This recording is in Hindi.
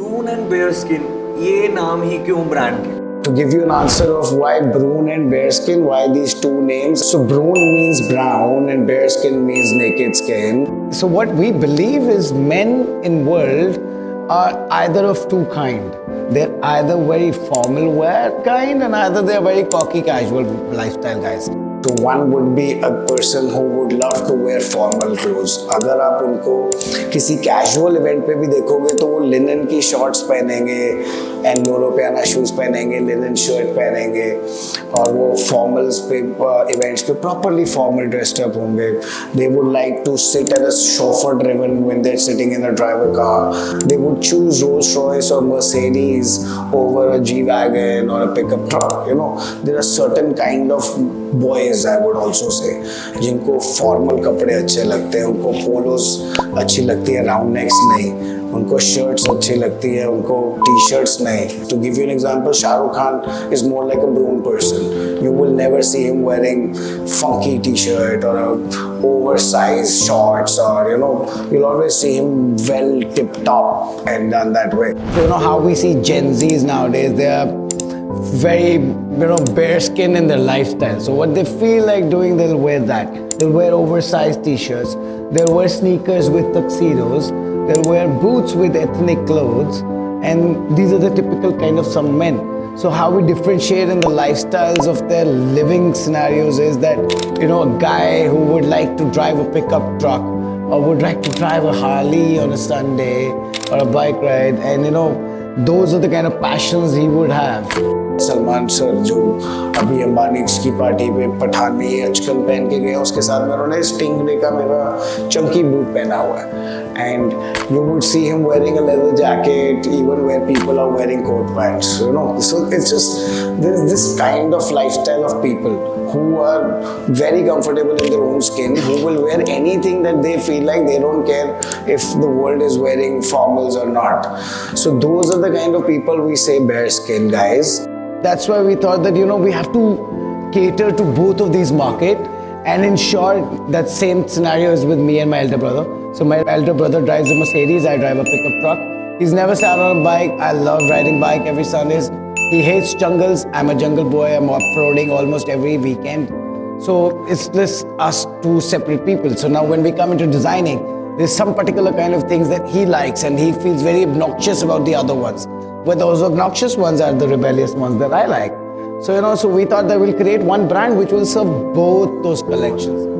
ब्रून एंड बेयर स्किन ये नाम ही क्यों ब्रांड के To give you an answer of why Brune and Bearskin, why these two names. So Brune means brown and Bearskin means naked skin. So what we believe is men in world are either of two kind. They're either very formal wear kind and either they're very cocky casual lifestyle guys. तो one would be a person who would love to wear formal cloth अगर आप उनको किसी कैजुअल इवेंट पे भी देखोगे तो वो लिनन की शॉर्ट्स पहनेंगे एंड पे आना शूज़ पहनेंगे लिनन शर्ट पहनेंगे और वो फॉर्मल्स पे इवेंट्स पे प्रॉपरली फॉर्मल ड्रेस्ड होंगे। They would like to sit at chauffeur driven when they sitting in a driver car they would choose Rolls Royce और Mercedes over a G wagon और pickup truck you know there are certain kind of boys I would also say जिनको फॉर्मल कपड़े अच्छे लगते हैं, उनको पोलोस अच्छी लगती है राउंड नेक्स नहीं। उनको शर्ट्स अच्छी लगती है उनको टी शर्ट्स नहीं to give you an example Shahrukh Khan is more like a brown person you will never see him wearing funky t-shirt or a oversized shorts or you know you'll always see him well tip top and done that way you know how we see gen z's nowadays they are very, you know, bare skin in their lifestyle. So what they feel like doing, they'll wear that. They'll wear oversized t-shirts. They'll wear sneakers with tuxedos. They'll wear boots with ethnic clothes. And these are the typical kind of some men. So how we differentiate in the lifestyles of their living scenarios is that, you know, a guy who would like to drive a pickup truck or would like to drive a Harley on a Sunday or a bike ride and, you know, those are the kind of passions he would have. Salman sir जो अभी अंबानी की पार्टी पे पठान अचकन पहन के गए उसके साथ में उन्होंने स्टिंग का मेरा चंकी बूट पहना हुआ है and you would see him wearing a leather jacket even where people are wearing coat pants you know so it's just this this kind of lifestyle of people who are very comfortable in their own skin, who will wear anything that they feel like they don't care if the world is wearing formals or not. So those are the kind of people we say bare skin guys. That's why we thought that, you know, we have to cater to both of these market and ensure that same scenario is with me and my elder brother. So my elder brother drives a Mercedes, I drive a pickup truck. He's never sat on a bike. I love riding bike every Sundays. He hates jungles. I'm a jungle boy. I'm off-roading almost every weekend. So it's just us two separate people. So now when we come into designing, there's some particular kind of things that he likes and he feels very obnoxious about the other ones. But those obnoxious ones are the rebellious ones that I like. So, you know, so we thought that we'll create one brand which will serve both those collections.